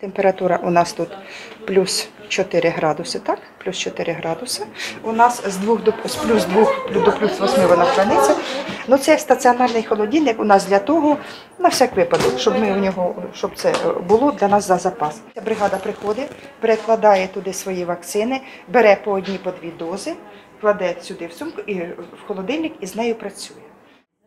Температура у нас тут плюс 4 градуси, так? Плюс 4 градуси. У нас з, 2 до, з плюс 2 до плюс 8 вона храниться. Ну, це стаціонарний холодильник у нас для того, на всяк випадок, щоб ми у нього, щоб це було для нас за запас. Бригада приходить, перекладає туди свої вакцини, бере по одній, по дві дози, кладе сюди в сумку і в холодильник і з нею працює.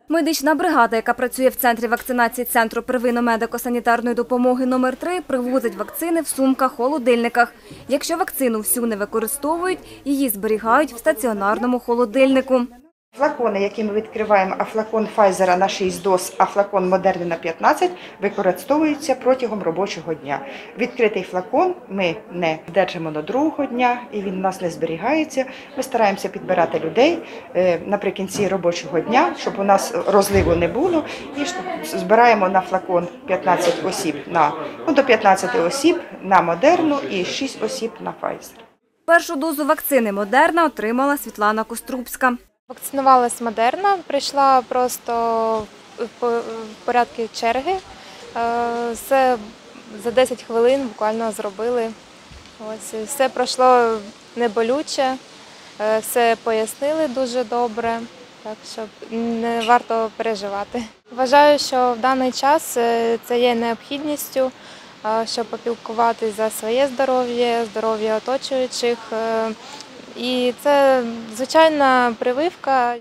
Медична бригада, яка працює в центрі вакцинації Центру первинно-медико-санітарної допомоги номер 3 привозить вакцини в сумках-холодильниках. Якщо вакцину всю не використовують, її зберігають в стаціонарному холодильнику. Флакони, які ми відкриваємо, а флакон Pfizer на 6 доз, а флакон Moderna на 15, використовуються протягом робочого дня. Відкритий флакон ми не держимо до другого дня і він у нас не зберігається. Ми стараємося підбирати людей е, наприкінці робочого дня, щоб у нас розливу не було. І збираємо на флакон 15 осіб на ну, до 15 осіб на Модерну і 6 осіб на Pfizer. Першу дозу вакцини Модерна отримала Світлана Кострубська. Вакцинувалась Модерна, прийшла просто в порядку черги. Е, Все за 10 хвилин буквально зробили. Ось все пройшло неболюче, е, все пояснили дуже добре, так що не варто переживати. Вважаю, що в даний час е, це є необхідністю, щоб попілкуватись за своє здоров'я, здоров'я оточуючих. І це звичайна прививка.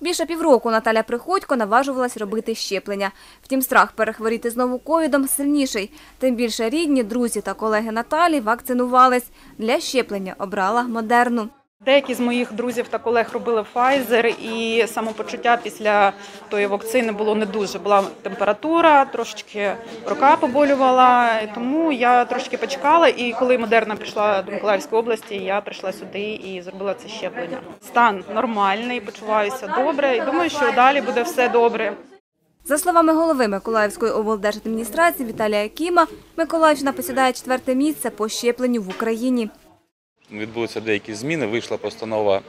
Більше півроку Наталя Приходько наважувалась робити щеплення. Втім, страх перехворіти знову ковідом сильніший. Тим більше рідні, друзі та колеги Наталі вакцинувались. Для щеплення обрала Модерну. Деякі з моїх друзів та колег робили Pfizer, і самопочуття після тої вакцини було не дуже. Була температура, трошечки рука поболювала, тому я трошки почекала. І коли Модерна прийшла до Миколаївської області, я прийшла сюди і зробила це щеплення. Стан нормальний, почуваюся добре і думаю, що далі буде все добре. За словами голови Миколаївської облдержадміністрації Віталія Кіма, Миколаївщина посідає четверте місце по щепленню в Україні. Відбулися деякі зміни. Вийшла постанова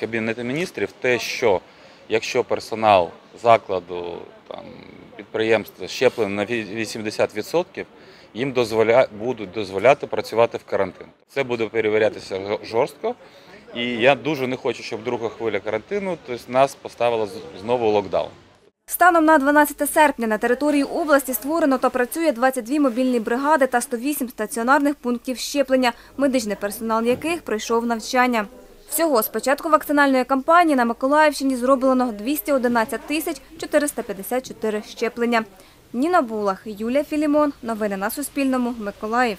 Кабінету міністрів, те, що якщо персонал закладу там, підприємства щеплений на ві- 80%, їм дозволя... будуть дозволяти працювати в карантин. Це буде перевірятися жорстко. І я дуже не хочу, щоб друга хвиля карантину тобто нас поставила знову локдаун. Станом на 12 серпня на території області створено та працює 22 мобільні бригади та 108 стаціонарних пунктів щеплення, медичний персонал яких пройшов навчання. Всього з початку вакцинальної кампанії на Миколаївщині зроблено 211 тисяч 454 щеплення. Ніна Булах, Юлія Філімон. Новини на Суспільному. Миколаїв.